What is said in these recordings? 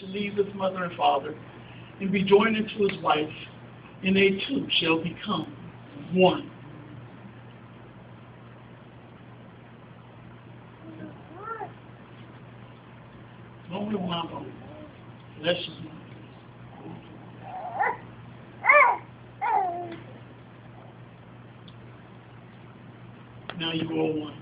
to leave his mother and father and be joined into his wife, and they two shall become one. One of them. Bless you. Now you all one.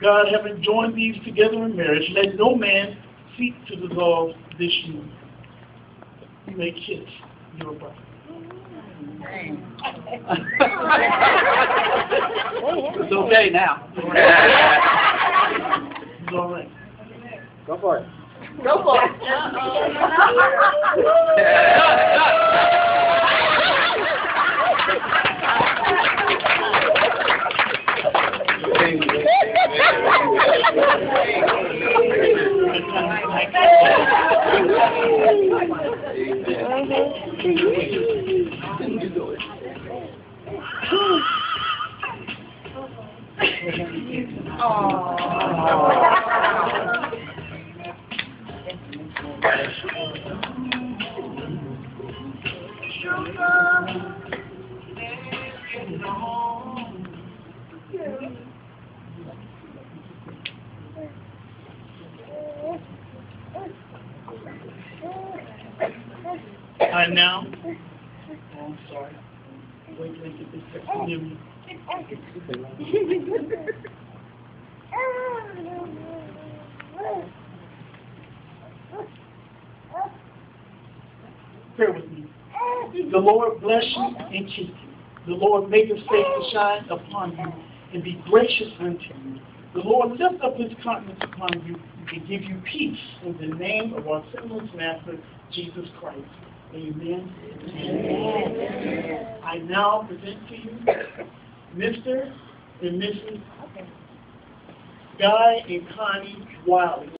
God having joined these together in marriage, let no man seek to dissolve this union. You may kiss your brother. It's okay now. It's all right. Go for it. Go for it. Oh. I now, oh, I'm sorry. Wait till I get this text from. Bear with me. The Lord bless you and keep you. The Lord make his face to shine upon you and be gracious unto you. The Lord lift up his countenance upon you and give you peace in the name of our sinless Master, Jesus Christ. Amen. I now present to you Mr. and Mrs. Guy and Connie Wiley.